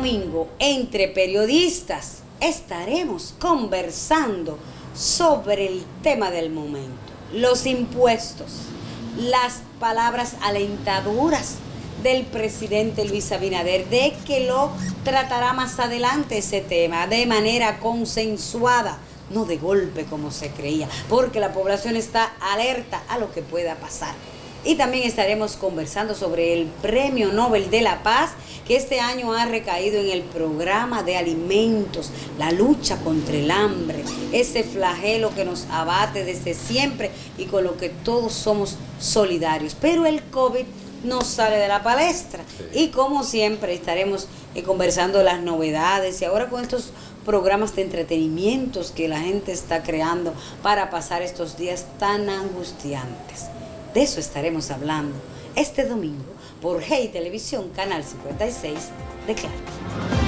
domingo, entre periodistas, estaremos conversando sobre el tema del momento, los impuestos, las palabras alentadoras del presidente Luis Abinader, de que lo tratará más adelante ese tema de manera consensuada, no de golpe como se creía, porque la población está alerta a lo que pueda pasar. Y también estaremos conversando sobre el Premio Nobel de la Paz que este año ha recaído en el programa de alimentos, la lucha contra el hambre, ese flagelo que nos abate desde siempre y con lo que todos somos solidarios. Pero el COVID no sale de la palestra y como siempre estaremos eh, conversando las novedades y ahora con estos programas de entretenimientos que la gente está creando para pasar estos días tan angustiantes. De eso estaremos hablando este domingo por Hey Televisión, Canal 56 de Claro.